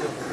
ಅದು